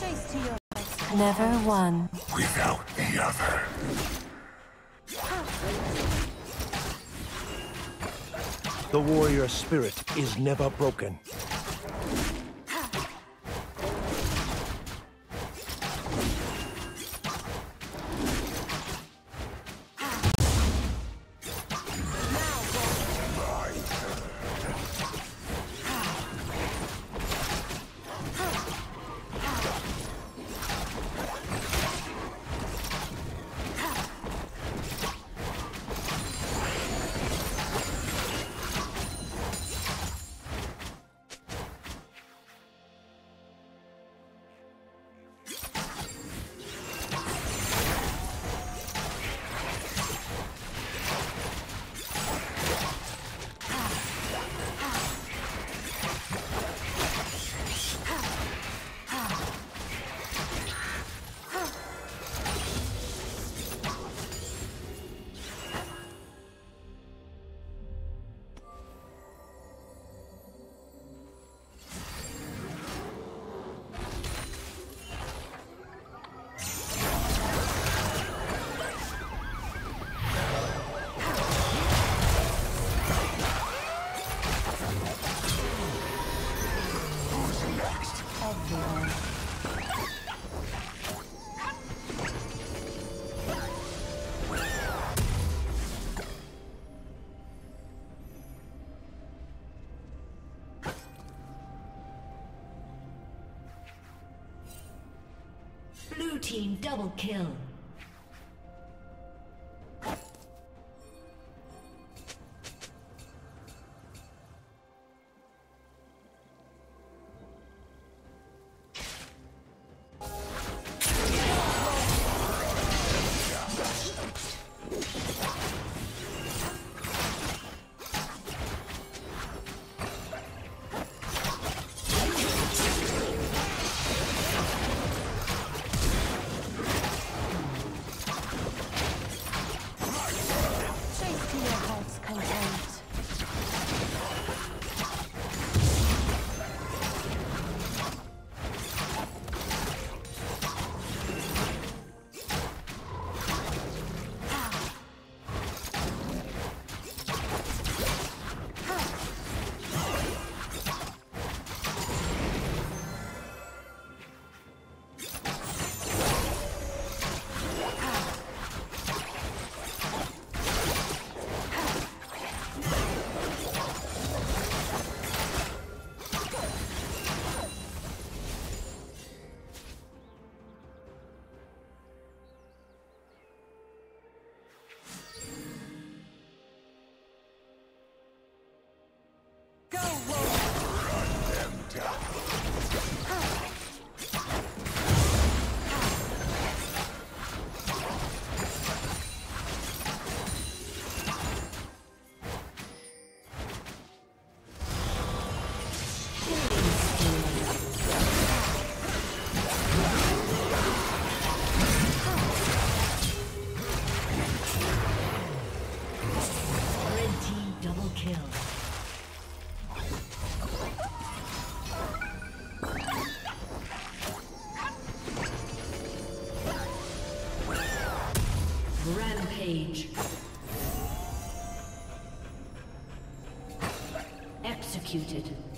Chase to your Never one. without the other. The warrior spirit is never broken. Blue team double kill. Executed.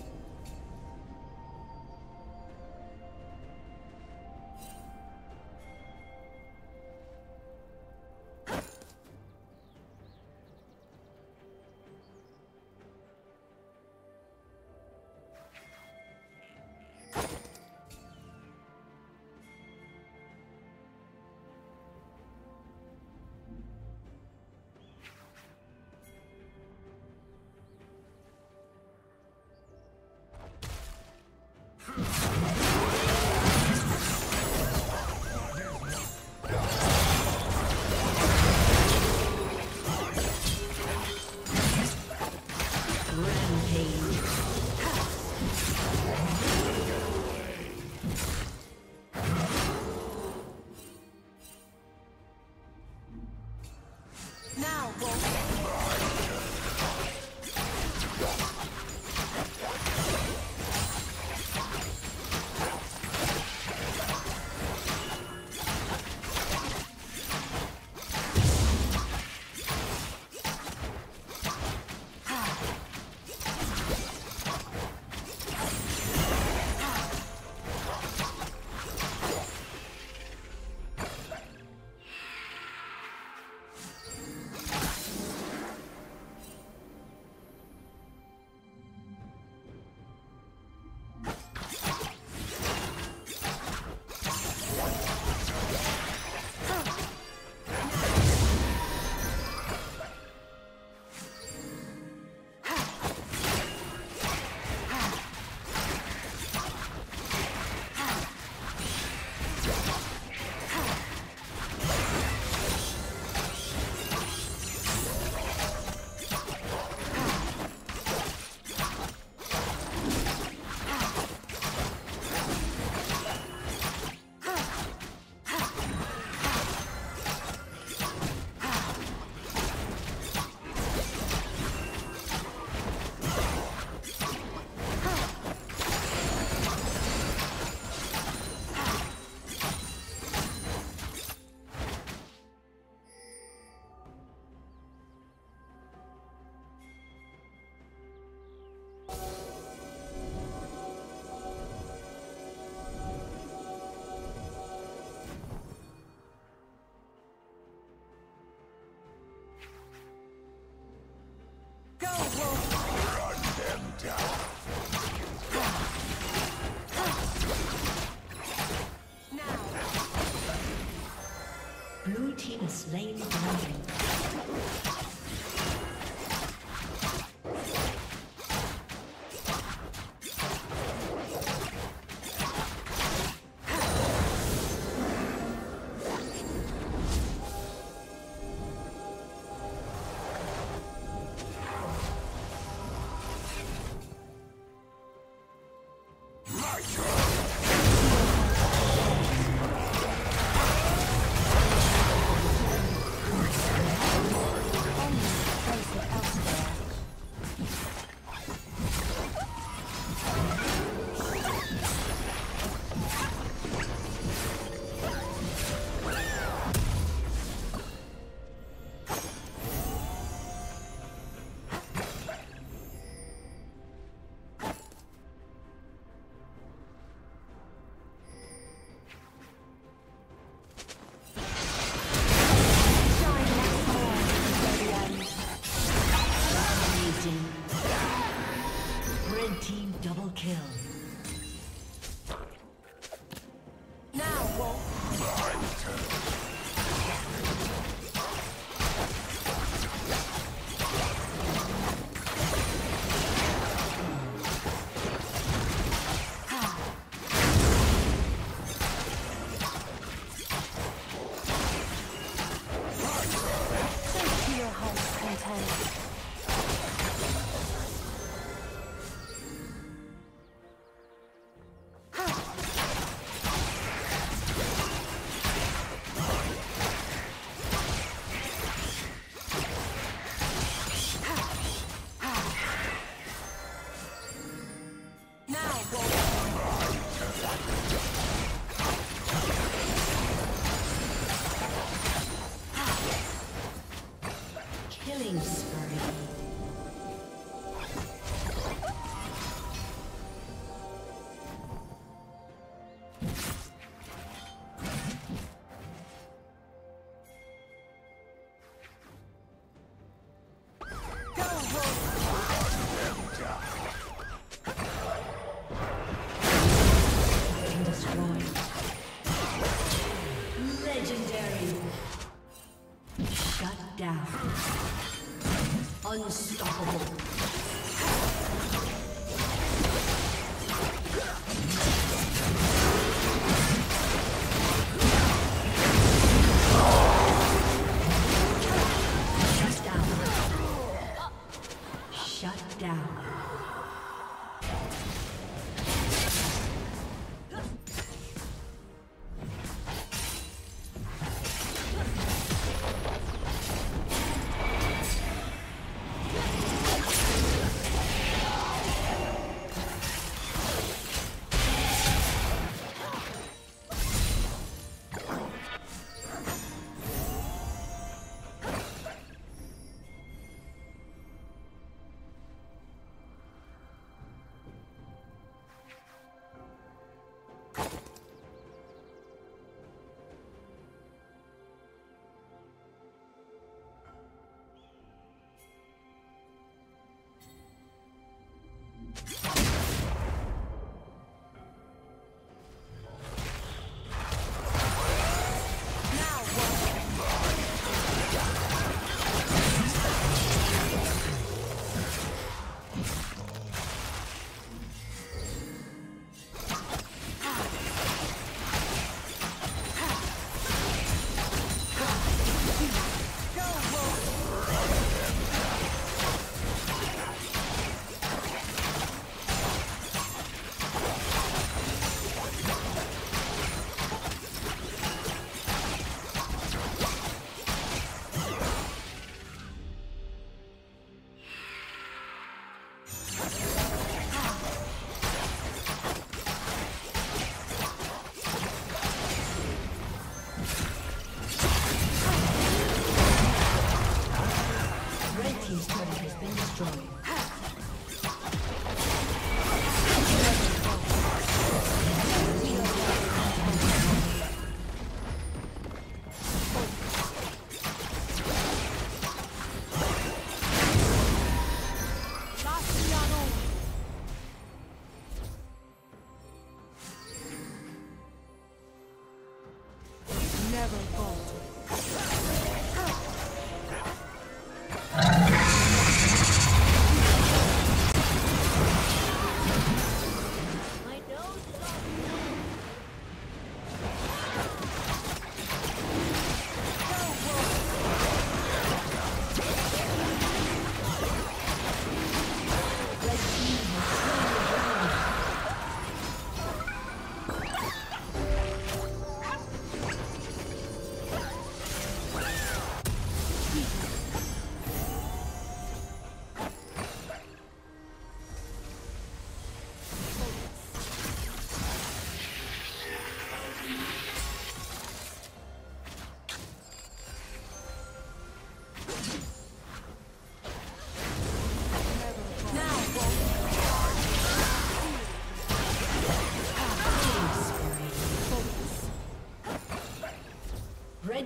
Blue team has slain the dragon.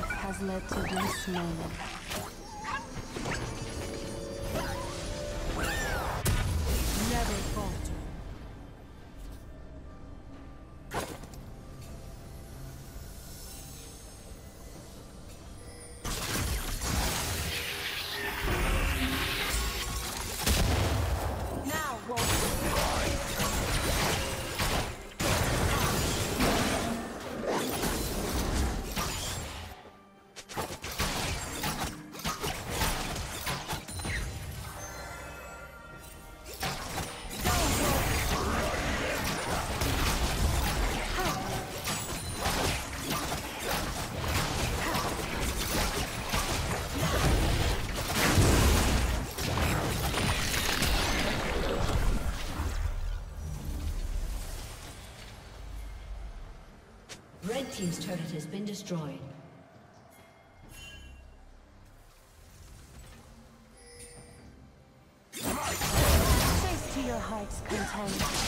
Has led to this moment. Team's turret has been destroyed. Chase to your heart's content.